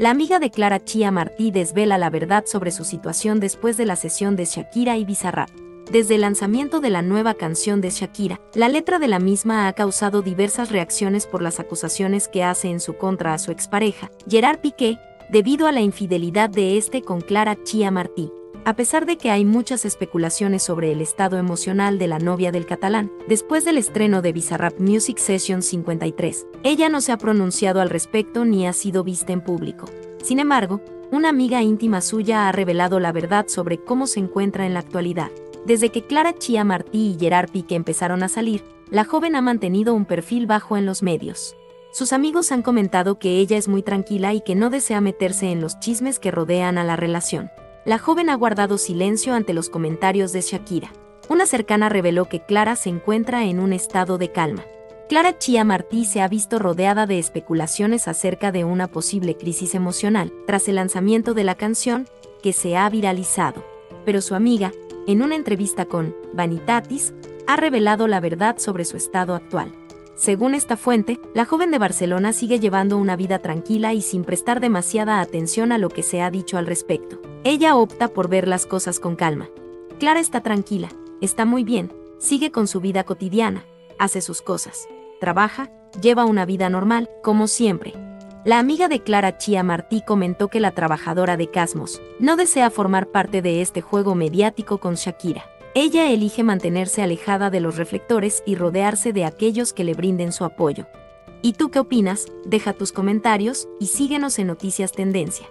La amiga de Clara Chia Martí desvela la verdad sobre su situación después de la sesión de Shakira y Bizarrap. Desde el lanzamiento de la nueva canción de Shakira, la letra de la misma ha causado diversas reacciones por las acusaciones que hace en su contra a su expareja, Gerard Piqué, debido a la infidelidad de este con Clara Chia Martí. A pesar de que hay muchas especulaciones sobre el estado emocional de la novia del catalán, después del estreno de Bizarrap Music Session 53, ella no se ha pronunciado al respecto ni ha sido vista en público. Sin embargo, una amiga íntima suya ha revelado la verdad sobre cómo se encuentra en la actualidad. Desde que Clara Chia Martí y Gerard Pique empezaron a salir, la joven ha mantenido un perfil bajo en los medios. Sus amigos han comentado que ella es muy tranquila y que no desea meterse en los chismes que rodean a la relación la joven ha guardado silencio ante los comentarios de Shakira. Una cercana reveló que Clara se encuentra en un estado de calma. Clara Chia Martí se ha visto rodeada de especulaciones acerca de una posible crisis emocional tras el lanzamiento de la canción, que se ha viralizado. Pero su amiga, en una entrevista con Vanitatis, ha revelado la verdad sobre su estado actual. Según esta fuente, la joven de Barcelona sigue llevando una vida tranquila y sin prestar demasiada atención a lo que se ha dicho al respecto. Ella opta por ver las cosas con calma. Clara está tranquila, está muy bien, sigue con su vida cotidiana, hace sus cosas, trabaja, lleva una vida normal, como siempre. La amiga de Clara Chia Martí comentó que la trabajadora de Casmos no desea formar parte de este juego mediático con Shakira. Ella elige mantenerse alejada de los reflectores y rodearse de aquellos que le brinden su apoyo. ¿Y tú qué opinas? Deja tus comentarios y síguenos en Noticias Tendencia.